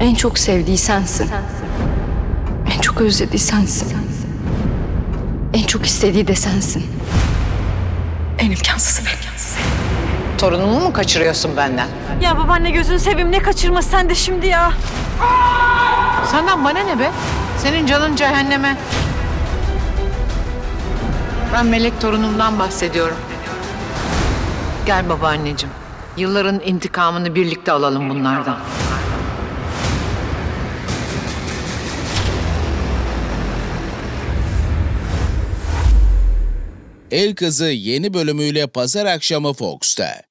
En çok sevdiği sensin. En çok özlediği sensin. En çok istediği de sensin. En imkansızı en imkansızı. Torunumu mu kaçırıyorsun benden? Ya babaanne gözünü seveyim ne kaçırması sen de şimdi ya. Senden bana ne be? Senin canın cehenneme. Ben melek torunumdan bahsediyorum. Gel babaanneciğim. Yılların intikamını birlikte alalım bunlardan. El Kızı yeni bölümüyle pazar akşamı Fox'ta.